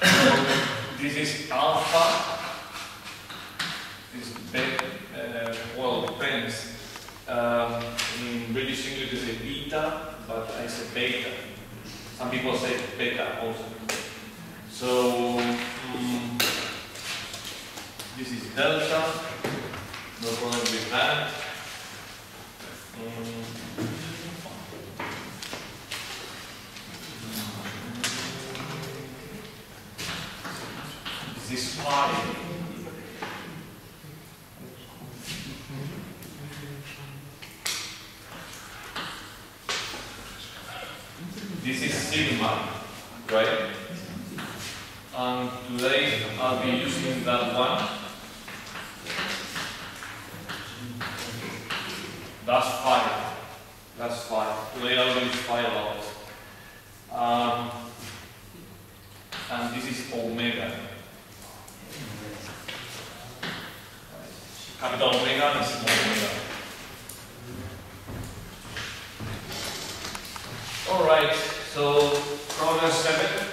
So this is alpha. This is beta. Uh, well, depends. Um, in British English, they beta, but I say beta. Some people say beta also. So, mm, this is delta. No problem with that. Mm. This is. Sigma, right? And today I'll be using that one. That's phi. That's phi. Today I'll use phi lot. Um, and this is omega. Capital omega and small omega. All right, so problem seven.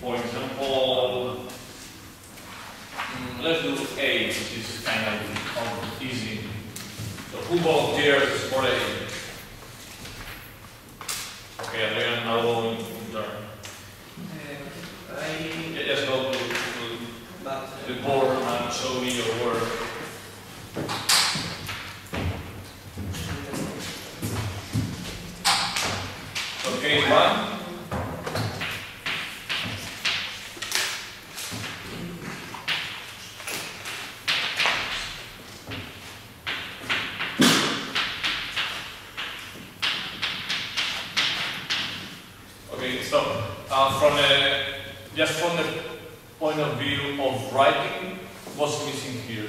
For example, mm, let's do A, which is kind of um, easy. So who volunteers for A? Okay, Adrian, I'll go in turn. eh, ahí, Yeah, Just go to, to va, the board and show me your work. Okay, one. Okay, so uh, from a, just from the point of view of writing, what's missing here?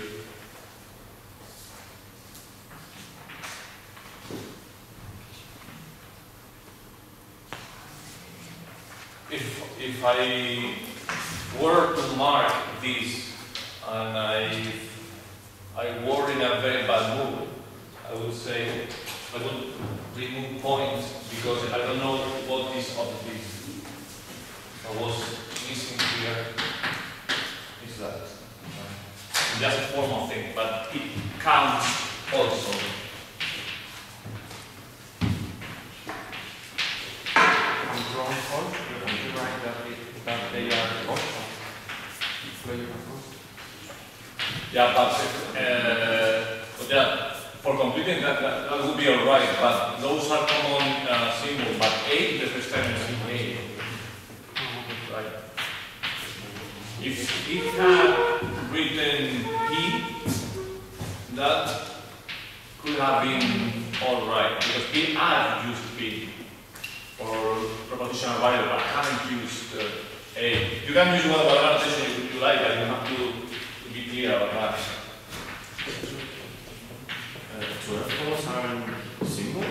If, if I were to mark this and I, I were in a very bad mood, I would say I would remove points because I don't know what is. I was missing here is that. uh, Just a formal thing, but it counts also. On drawing code, you're going write that, it, that they are also Yeah, but, uh, yeah, for completing that, that, that would be alright, but those are common uh, symbols, but A, is the first time is A. Right. If it had written P, that could have been alright, because P had used P for propositional variable. I haven't used uh, a. You can use whatever annotation you, you like, but you have to be clear about that. Uh, true and false are symbols.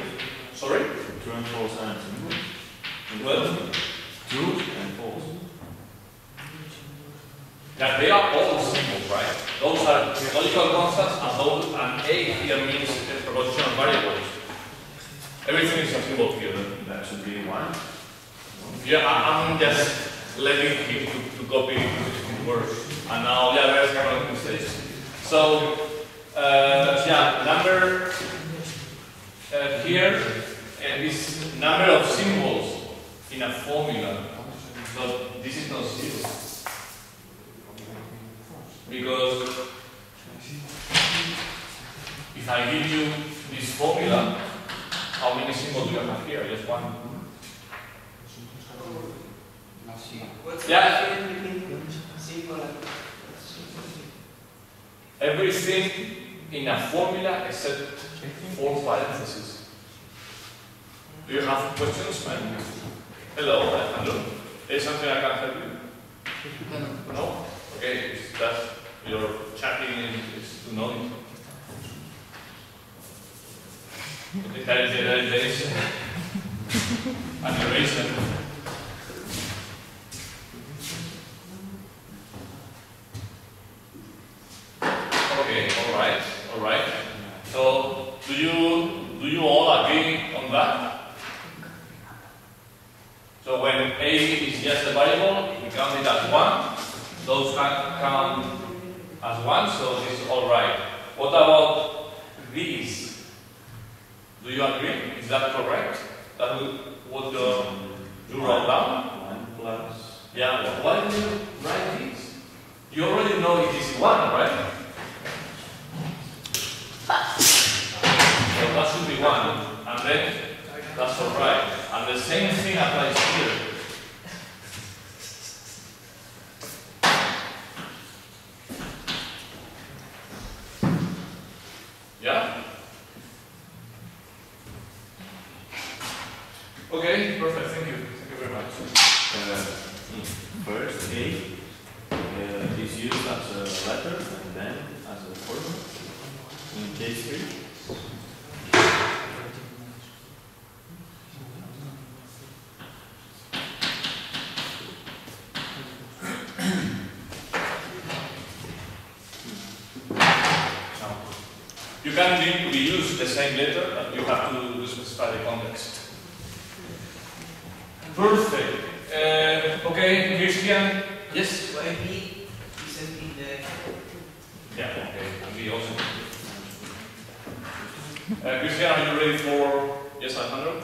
Sorry? True and false are symbols. Well, True and false. that they are all symbols, right? Those are logical constants, and those and a here means propositional variables. Everything is a symbol here. That should be one. Yeah, I, I'm just letting him to, to copy his words. And now, yeah, there's a couple of mistakes. So, uh, yeah, number uh, here uh, is number of symbols in a formula. So this is not zero. Because if I give you this formula, how many symbols do you have here? Just one. Yeah. Everything in a formula except four parentheses. Do you have questions, man? Hello, uh, Alejandro. Is something I can help you? No? No? Okay, just your chatting is to know it. Okay, there is, there is, there is an eraser. Okay, all right, all right. So, do you do you all agree on that? So when a is just a variable, we count it as one. Those can count as one, so this is all right. What about these? Do you agree? Is that correct? That would what uh, you wrote down? One plus. Yeah. Why did you write these? You already know it is one, right? So that should be one, and then that's all right. And the same thing applies here. Yeah? Okay, perfect. Thank you. Thank you very much. Uh, first, A uh, is used as a letter and then as a formula. In case 3, You can re- reuse the same letter, but you have to specify the context. Perfect. Uh, okay, Christian. Yes. why B isn't in the Yeah. Okay. And we also. Uh, Christian, are you ready for yes, Alejandro?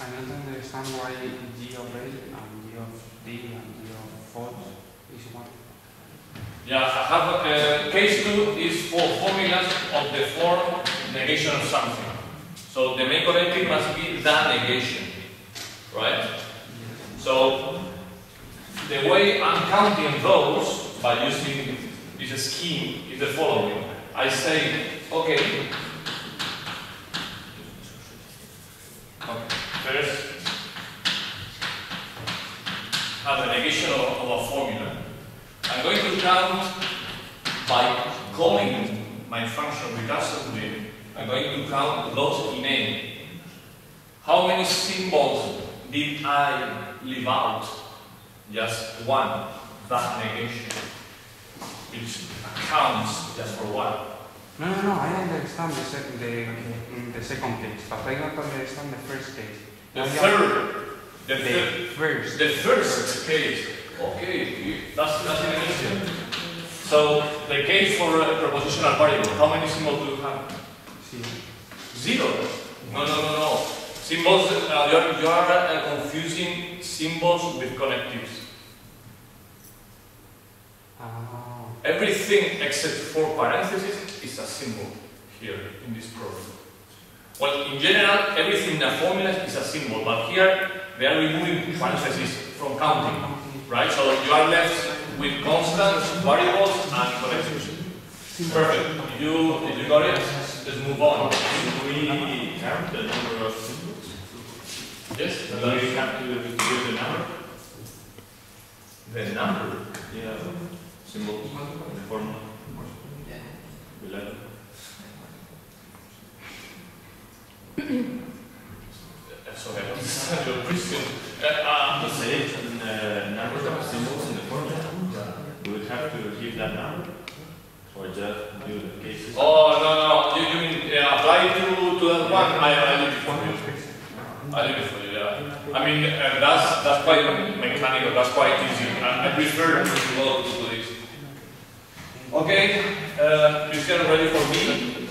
I don't understand why G of A and G of D and G of false is one. Yeah, I have uh, case two is for formulas of the form negation of something. So the main connective must be the negation, right? So the way I'm counting those by using this scheme is the following. I say, okay, first have a negation of, of a formula. I'm going to count by calling my function recursively. I'm going to count those in A. How many symbols did I leave out? Just one, that negation, which accounts just for one. No, no, no, I understand the, sec- the, mm, the second case, but I don't understand the first case. The third, the, The third, first. the first case. Okay, that's that's interesting. So the case for a propositional variable, how many symbols do you have? See. Zero. No, no, no, no. Symbols, uh, you are, you are uh, confusing symbols with connectives. Ah, Everything except for parentheses is a symbol here in this program. Well, in general, everything in a formula is a symbol, but here they are removing parentheses from counting, right? So you are left with constants, variables, and connectives. Perfect. Did you, did you got it? Let's move on. should we count the number of symbols? Yes? Do we have to use the number. The number. Yeah, symbol in the formula. Yeah. Eleven. Uh, Sorry, I don't understand your question. Uh, The same uh, numbers of symbols in the formula. Do we have to give that number? Or just do the cases? oh, no, no, you, you mean uh, apply to, to that one? I, I leave it for you. I leave it for you, yeah. I mean, uh, that's, that's quite mechanical, that's quite easy. I, I prefer to go to this. Okay, uh, Christian, ready for me?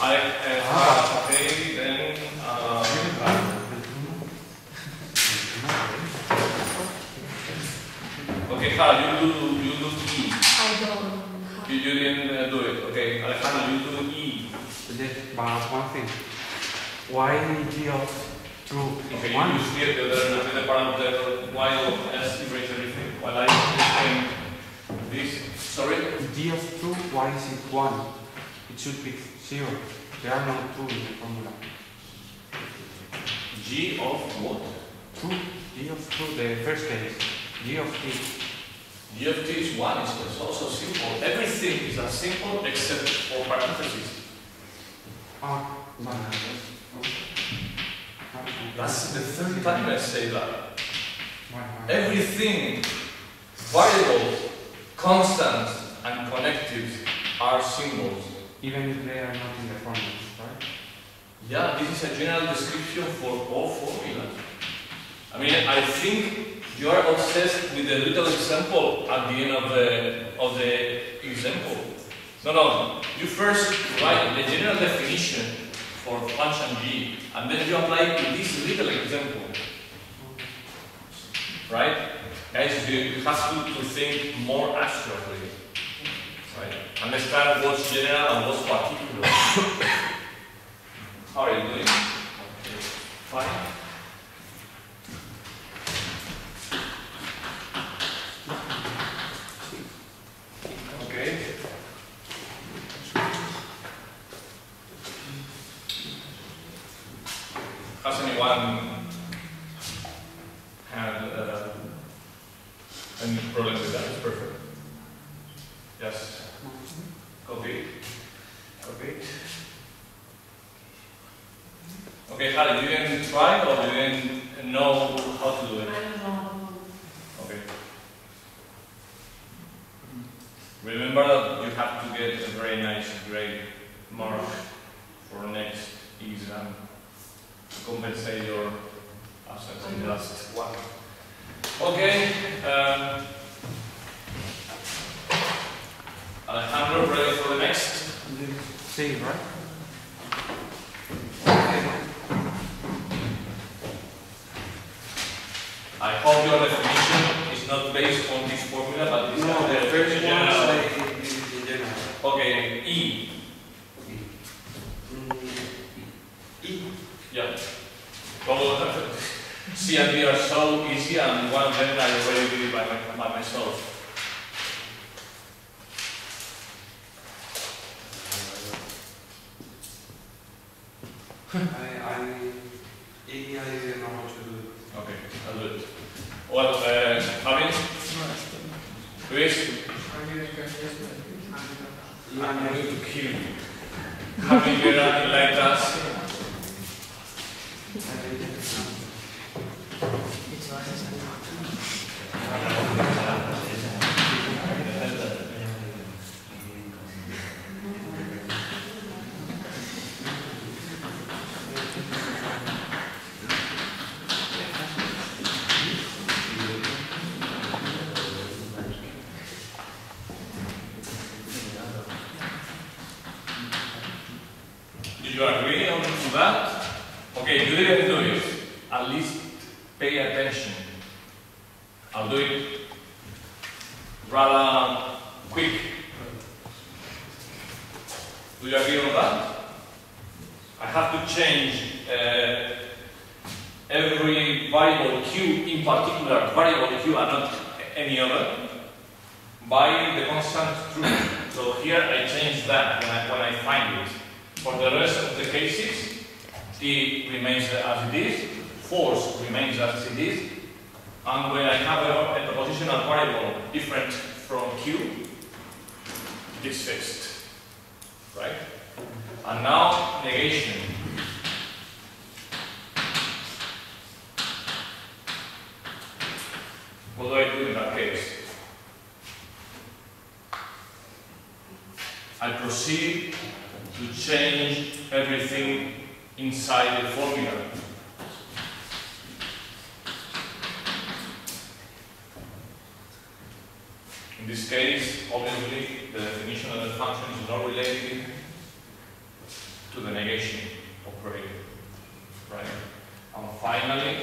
I, uh, okay, then, uh, okay, Hara, you do, you do E. I don't. You, you didn't uh, do it. Okay, Alejandro, you do E. Just but one thing. Why g of true Okay, is you one? use the other the parameter while else erase everything. While I explain this. Sorry? g of 2 why is it one? It should be zero. There are no two in the formula. G of what? True, g of 2, the first case. g of t. G of t is one. It's, it's also simple. Everything is as simple except for parentheses. Ah, no. That's the third time I say that. Everything, variables, constants, and connectives are symbols. Even if they are not in the formula, right? Yeah, this is a general description for all formulas. I mean, I think you are obsessed with the little example at the end of the of the example. No, no. You first write the general definition for function g, and then you apply it to this little example. Right? Guys, have to, think more abstractly. Right? Understand what's general and what's particular. How are you doing? Fine. Okay. Has anyone had uh, any problem with that? It's perfect. Yes. Copy. Copy. Okay, Harry, you didn't try or you didn't know how to do it? I don't know. Okay. Remember that you have to get a very nice grade mark for next exam to compensate your absence in the last one. Okay. Um, Alejandro, ready for the next? C, right? I hope your definition is not based on this formula, but it's No, a the first one general. say in, in general. Okay, E. E. Yeah. Well, C and D are so easy, and one of them I already did it by, my, by myself. I, I, E, I didn't know what to do. Okay, I'll do it. Well, uh, Javi, Luis, I'm going to kill you. Javi, you're not like that. Do you agree on to that? Okay, you didn't do it. At least pay attention. I'll do it rather quick. Do you agree on that? I have to change uh, every variable q, in particular variable q and not any other, by the constant true. So here I change that when I, when I find it. For the rest of the cases, t remains as it is. false remains as it is, and when I have a, a positional variable different from Q, it is fixed, right? And now negation. What do I do in that case? I proceed to change everything inside the formula. In this case, obviously, the definition of the function is not related to the negation operator, right? And finally,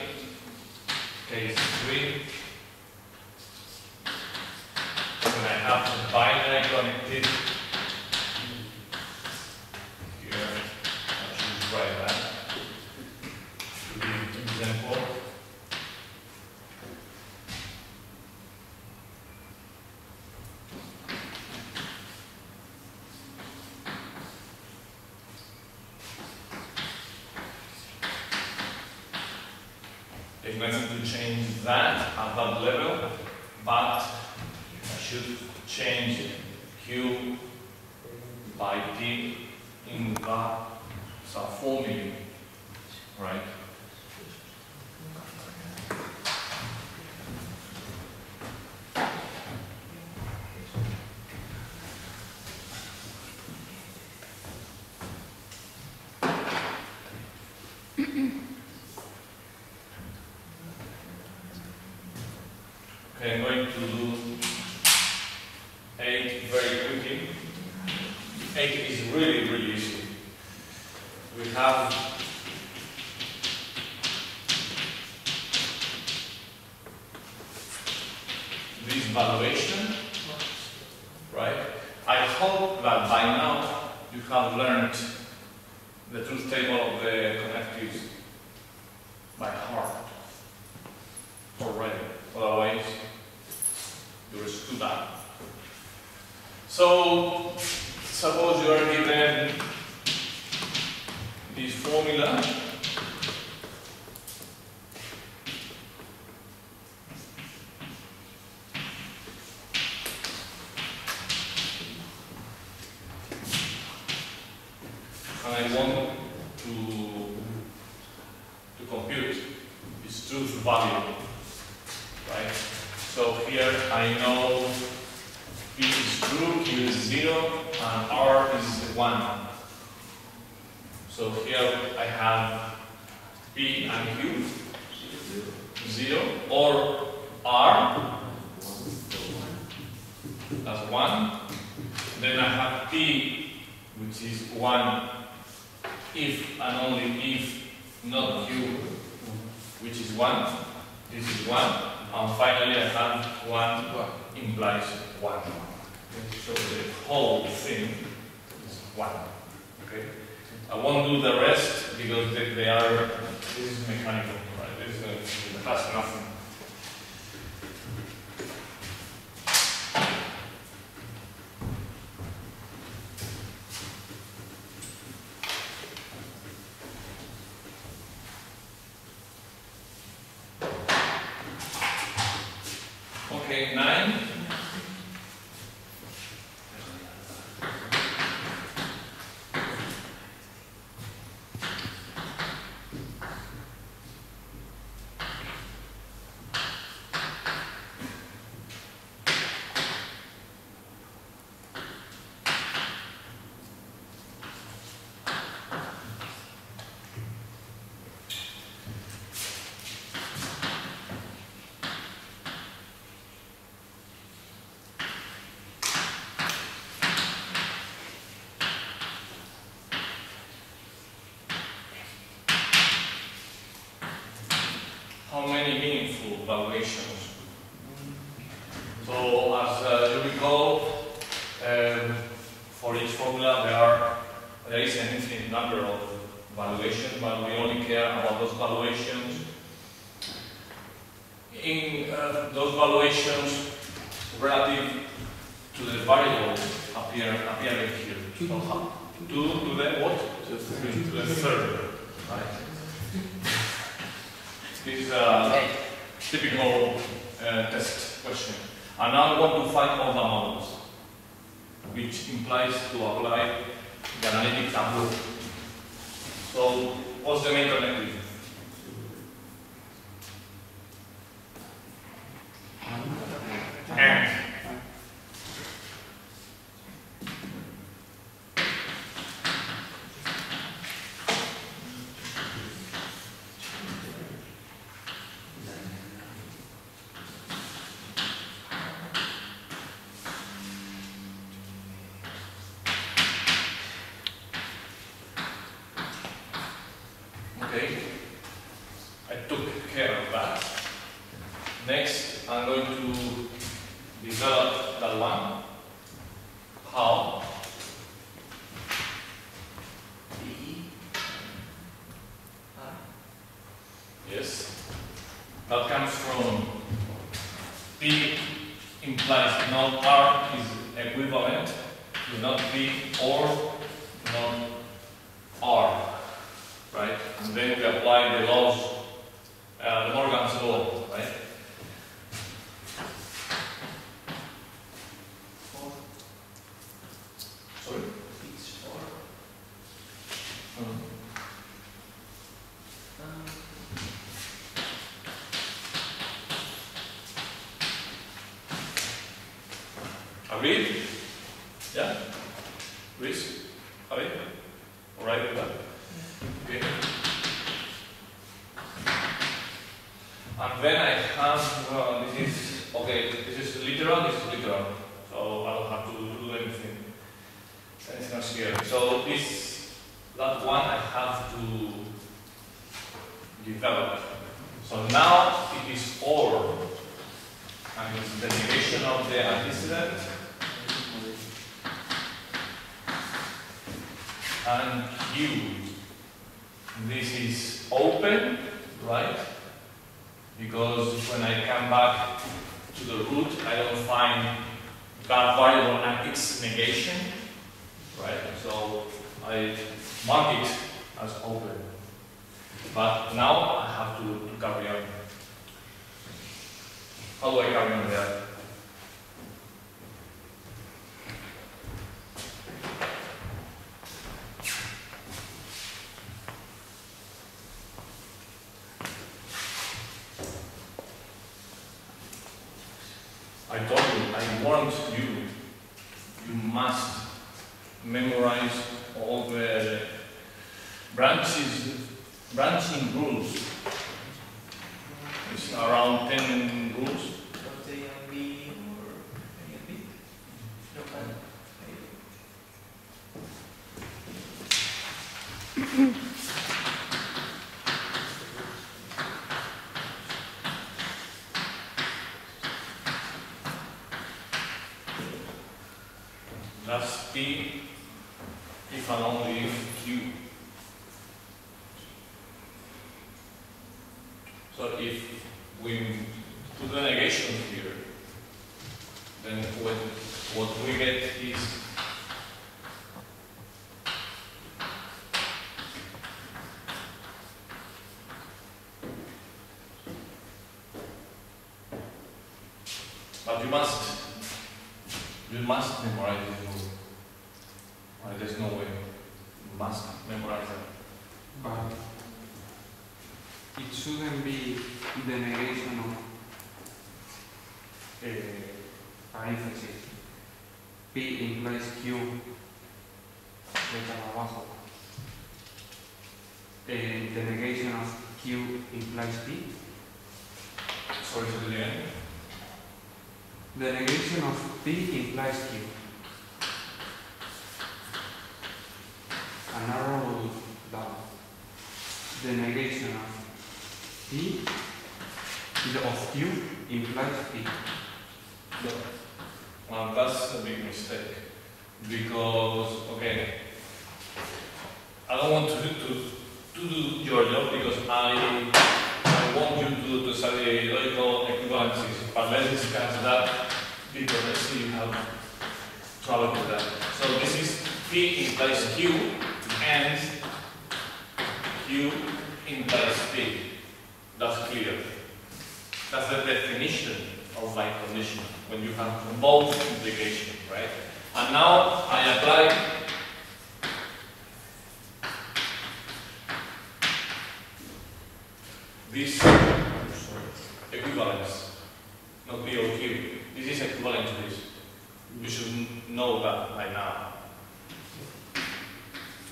case 3, when I have the binary connective here, Write that to be example. Necessary to change that at that level, but I should change Q by P in that subformula, right? Okay, I'm going to do eight very quickly. Eight is really, really easy. We have this valuation, right? I hope that by now you have learned the truth table of the connectives by heart already. Otherwise, you're screwed up. So, suppose you are given this formula. valuations. So as uh, you recall, um, for each formula there are there is an infinite number of valuations, but we only care about those valuations. In uh, those valuations, relative to the variable appear appearing here. So how, to, to the what? To the server, Right. This is uh, typical uh, test question. And now I want to find all the models, which implies to apply the analytic tableau. So what's the main connective? is literal, this is literal. So I don't have to do anything. Anything else here. So this, that one I have to develop. So now it is OR, and it's the negation of the antecedent. And Q. This is open, right? Because when I come back to the root, I don't find God variable and its negation, right? So I mark it as open. But now I have to, to carry on. How do I carry on there? Nasci e falar um livro que do to ideological equivalencies. But let's discuss that because I see you have trouble with that. So this is P implies Q and Q implies P. That's clear. That's the definition of my condition when you have both implication, right? And now I apply this not P or Q. This is equivalent to this. You should know that by now.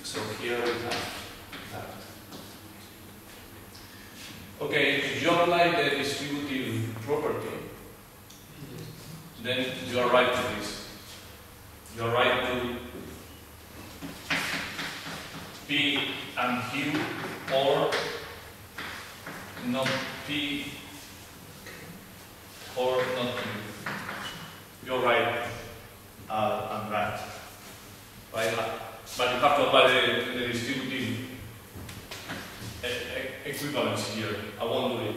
So here we have that. Okay, if you apply the distributive property, then you are right to this. You are right to P and Q or not P or not Q. You're right uh, on that. Right? But you have to apply the, the distributive equivalence here. I won't do it.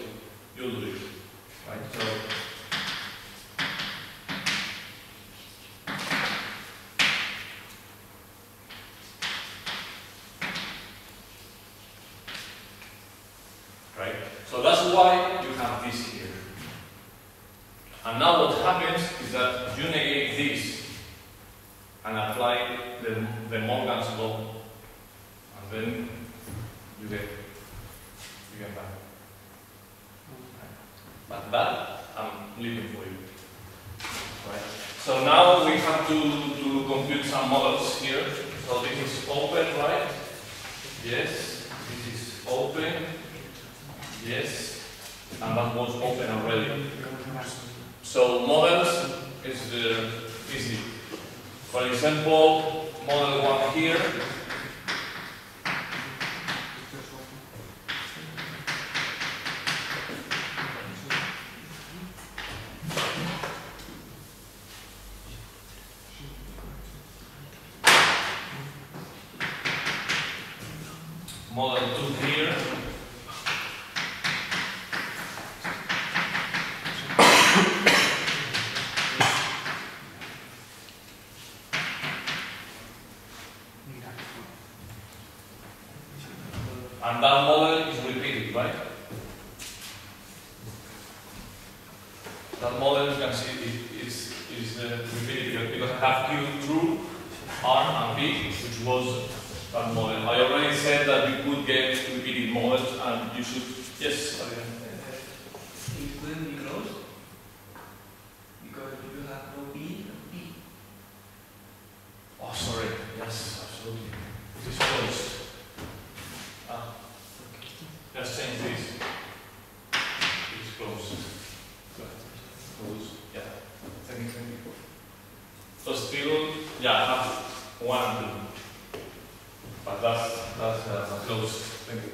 You'll do it. Right? So right? So that's why you have this. And now what happens is that you negate this and apply the, De Morgan's law, and then you get you get that. But that I'm leaving for you. Right? So now we have to, to compute some models here. So this is open, right? Yes. This is open. Yes. And that was open already. So models is easy. For example, model one here. Model two here. And that model is repeated, right? That model you can see it is, is uh, repeated because- because I have Q true, R and B, which was that model. I already said that you could get repeated models and you should, yes, Adrian. It couldn't be closed because you have no B and P. Oh, sorry, yes, absolutely. It is closed. Ah, just change this. It's closed. Closed, yeah. Thank you, thank you. So still, yeah, I have one and two. But that's, that's uh, closed. Thank you.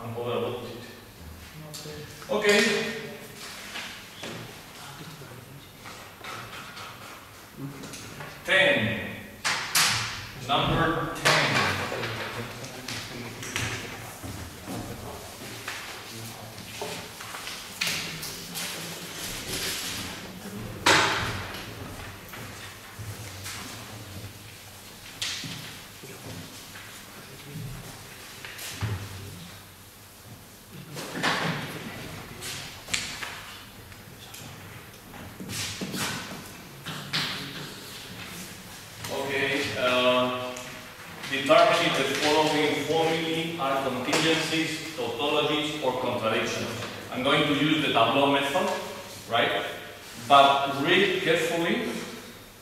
And overlooked it. Okay. Ten. Number ten. Okay, uh, determining the following formulae are contingencies, tautologies, or contradictions. I'm going to use the Method, right? But read carefully.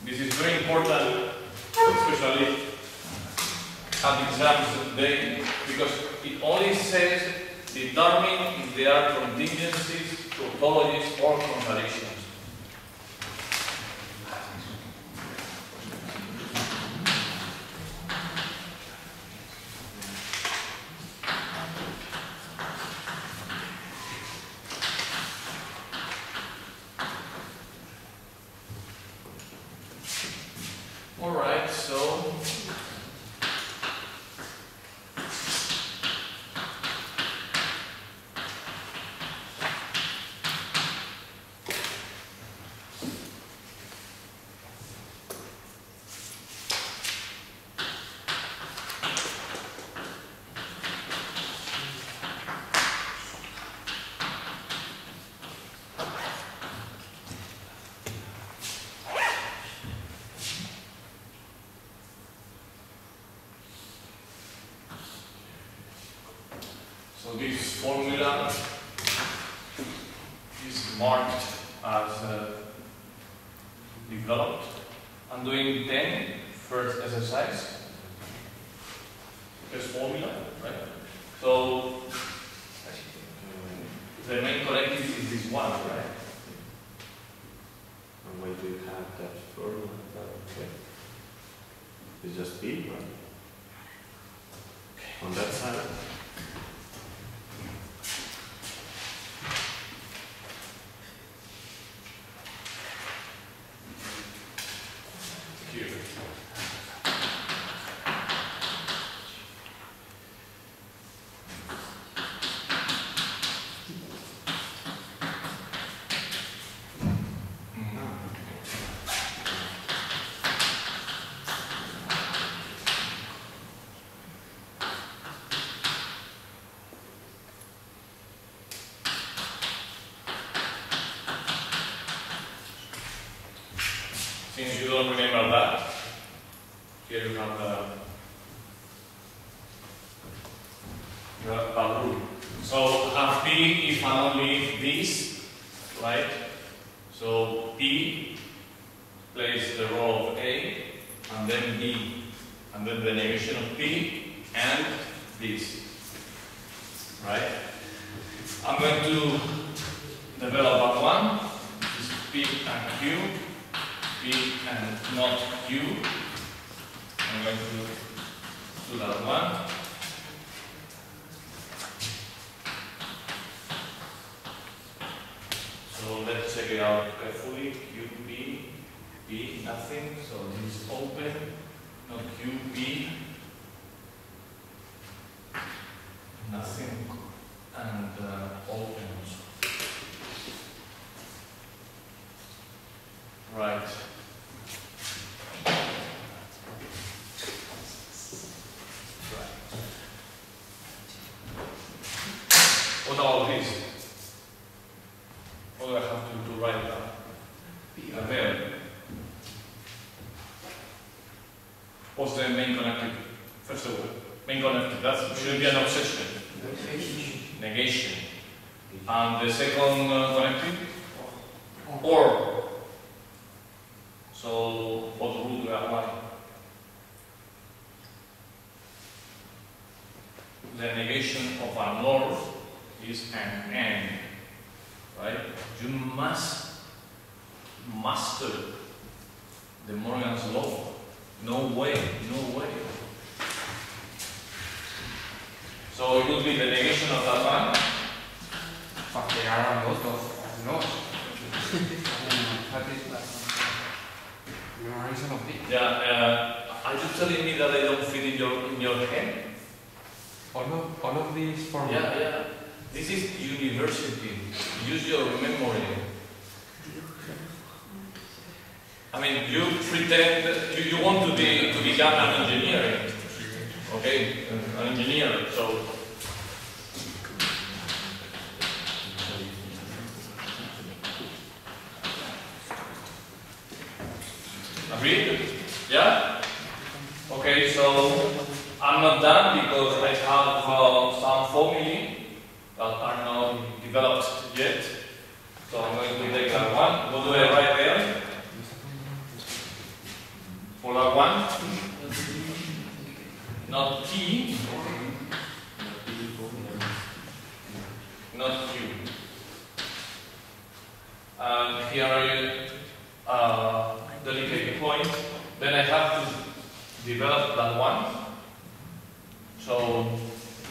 This is very important, especially at exams day, because it only says determine if there are contingencies, tautologies, or contradictions. All right, so formula is marked as uh, developed. I'm doing 10 first exercise. First formula, right? So the main connective is this one, right? And why do you have that formula? Okay. It's just B, right? On that side. Here. Since you don't remember that, here you have the you have the rule. So have P if and only this, right? So P plays the role of A, and then B, and then the negation of P and this, right? I'm going to develop a one, which is P and Q. P and not Q. I'm going to do that one. So let's check it out carefully. Q, P, So this is open, not Q, P. Nothing. And uh, open. Right. What about this? What do I have to do right now? Uh, there. What's the main connective? First of all, main connective, that should be an obsession. Negation. And the second uh, connective? Or. So, what rule do I apply? The negation of a north is an end, right? You must master De Morgan's law. No way, no way. So it would be the negation of that one. But there are a lot of laws. That is memorization of this. Yeah, uh, are you telling me that they don't fit in your in your head? All of, all of these formulas. Yeah, yeah. This is university. Use your memory. I mean, you pretend you, you want to be to become an engineer. Okay, an engineer. So agreed? Yeah. Okay, so I'm not done because I have uh, some formulae that are not developed yet. So I'm going to take that one. What do I write there? For that one, not T, not Q. And here uh, delicate point. Then I have to develop that one. So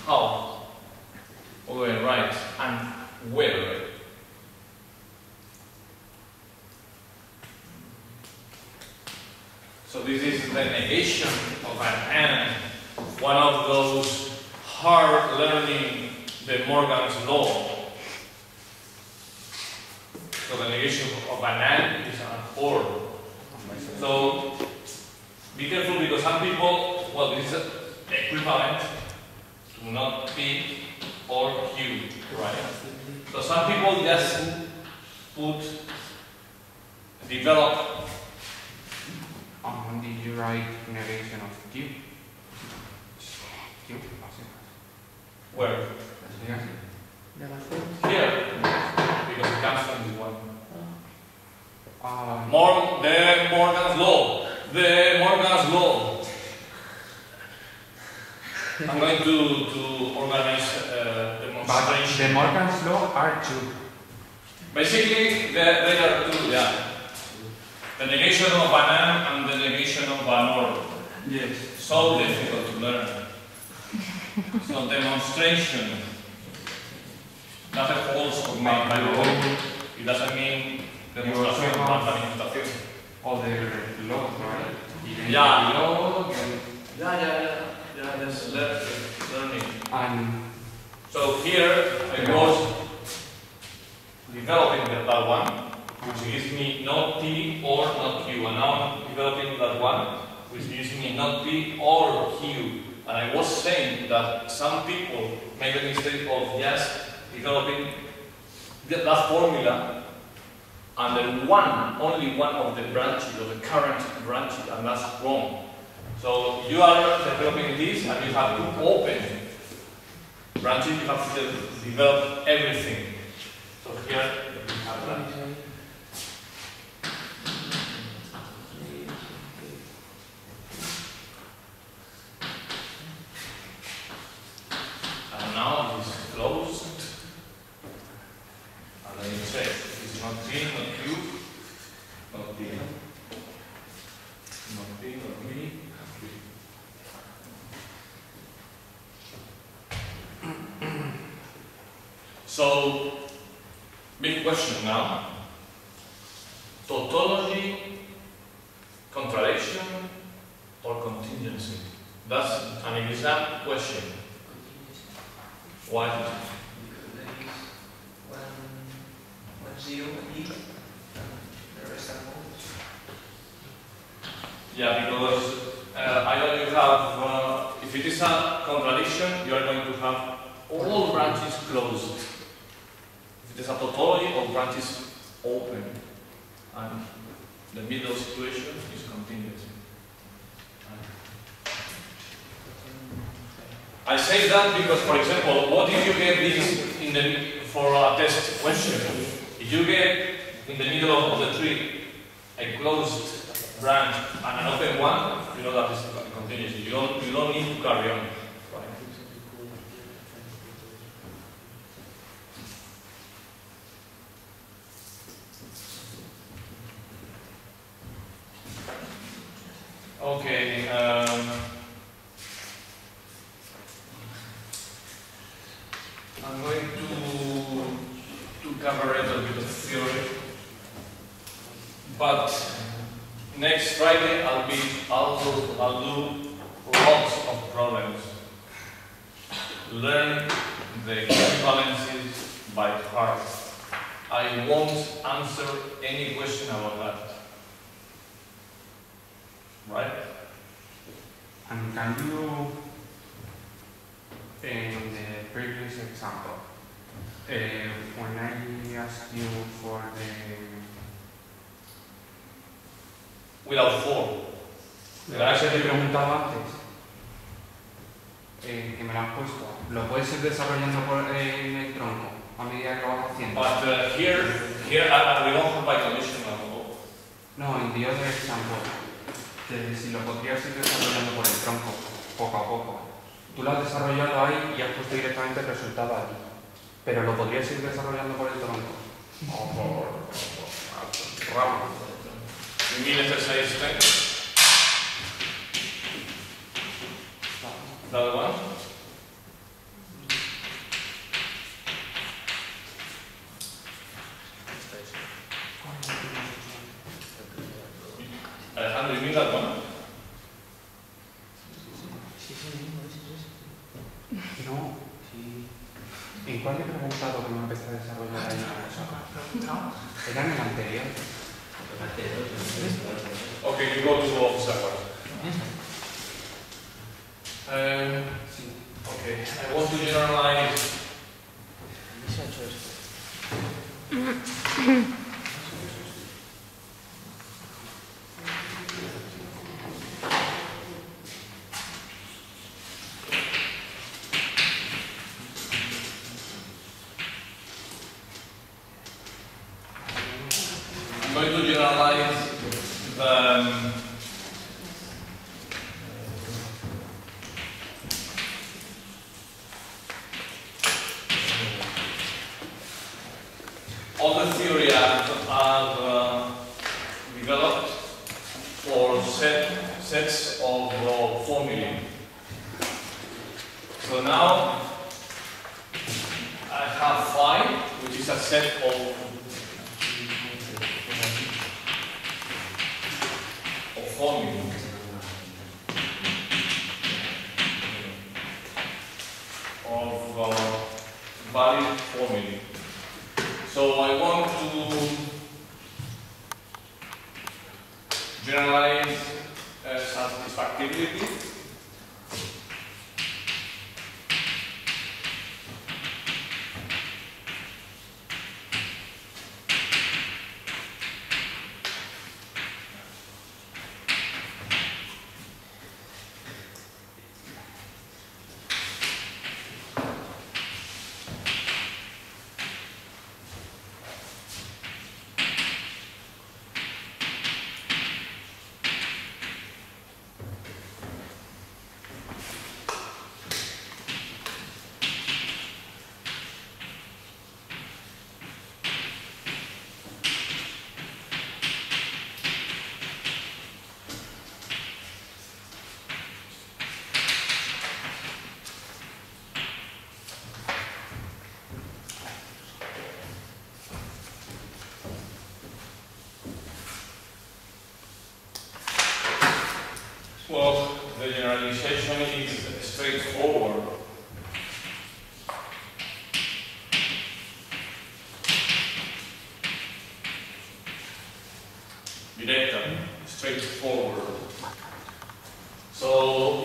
how? I write? And where? So this is the negation of an and, one of those hard learning De Morgan's law. So the negation of an and is an or. So be careful because some people, well, this is equivalent to not P or Q, right? So some people just put develop Um, did you write negation of Q? Q, así. where Así, así. Here, because it comes from this one. Ah, More, De Morgan's law. De Morgan's law. I'm going to, to organize a but demonstration. De Morgan's law are two. Basically, there, there are two, yeah. The negation of an am and the negation of an or. Yes. So difficult to learn. So demonstration doesn't also mean by law. It doesn't mean demonstración, You also have- manifestación. Other laws, right? Even Yeah. the law and, Yeah, yeah, yeah. Yeah, that's le- learning. and So here I was developing that, that one, which gives me not P or not Q. And now I'm developing that one, which gives me not P or Q. And I was saying that some people make the mistake of just developing that, that formula under one, only one of the branches, of the current branches, and that's wrong. So you are developing this and you have to open branches, you have to develop everything. So here we have that. And now it is closed. And then you check. It's not P, not Q, not P. Not P, not V, not Q. So, big question now. uh, valid formulae. So I want to generalize uh, satisfactability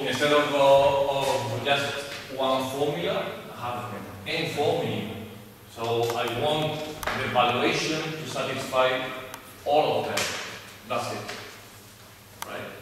instead of, uh, of just one formula, have n formula. So I want the valuation to satisfy all of them. That's it. Right?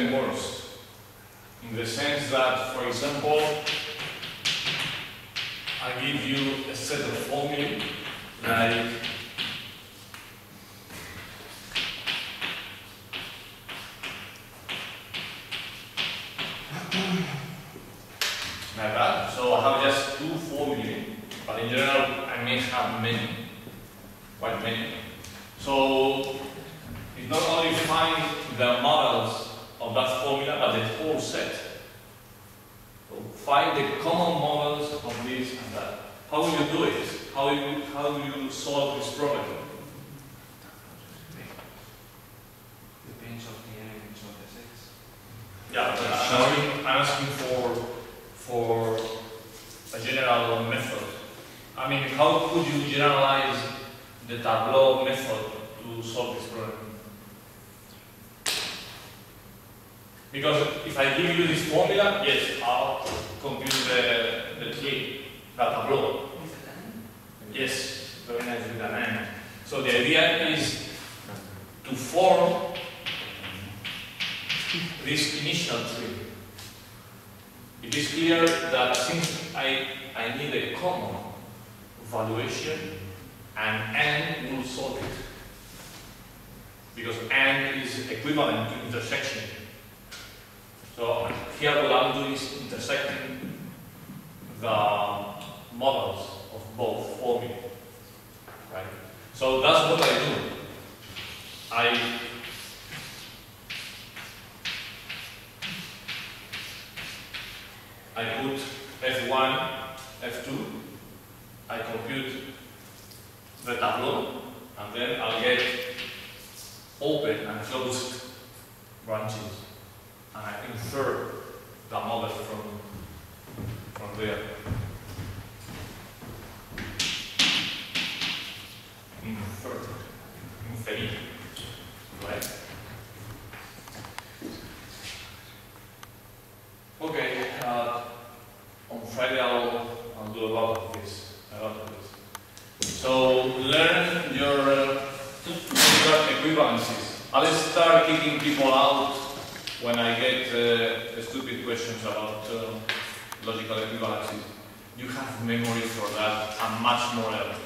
even worse, in the sense that, for example, I give you a set of formulae like this initial tree. It is clear that since I, I need a common valuation, and n will solve it. Because n is equivalent to intersection. So here what I'm doing is intersecting the models of both for me. Right? So that's what I do. I I put F1, F2, I compute the tableau, and then I'll get open and closed branches, and I infer the model from, from there. Infer, inferir, right? Friday I'll, I'll do a lot of this. A lot of this. So learn your uh, equivalencies. I'll start kicking people out when I get uh, stupid questions about uh, logical equivalencies. You have memory for that and much more else.